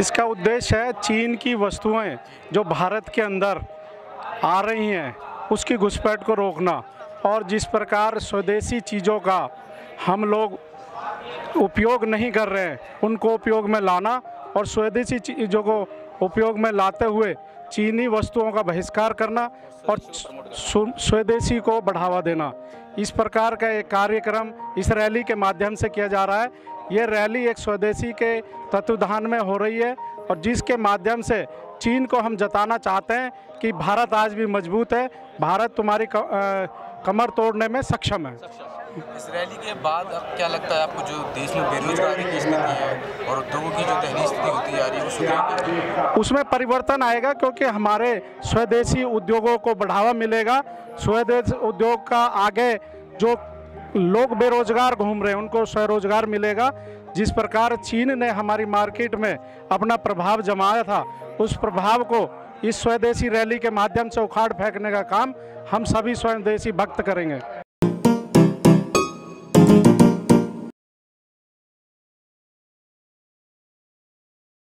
इसका उद्देश्य है चीन की वस्तुएँ जो भारत के अंदर आ रही हैं, उसकी घुसपैठ को रोकना और जिस प्रकार स्वदेशी चीज़ों का हम लोग उपयोग नहीं कर रहे हैं, उनको उपयोग में लाना और स्वदेशी चीज़ों को उपयोग में लाते हुए चीनी वस्तुओं का बहिष्कार करना और स्वदेशी को बढ़ावा देना। इस प्रकार का एक कार्यक्रम इस रैली के माध्यम से किया जा रहा है। ये रैली एक स्वदेशी के तत्वधान में हो रही है और जिसके माध्यम से चीन को हम जताना चाहते हैं कि भारत आज भी मज़बूत है। भारत तुम्हारी कमर तोड़ने में सक्षम है। इस रैली के बाद अब क्या लगता है आपको जो देश में बेरोजगारी की स्थिति है और उद्योगों की जो स्थिति होती जा रही है उसमें परिवर्तन आएगा क्योंकि हमारे स्वदेशी उद्योगों को बढ़ावा मिलेगा। स्वदेश उद्योग का आगे जो लोग बेरोजगार घूम रहे हैं, उनको स्वरोजगार मिलेगा। जिस प्रकार चीन ने हमारी मार्केट में अपना प्रभाव जमाया था, उस प्रभाव को इस स्वदेशी रैली के माध्यम से उखाड़ फेंकने का काम हम सभी स्वदेशी भक्त करेंगे।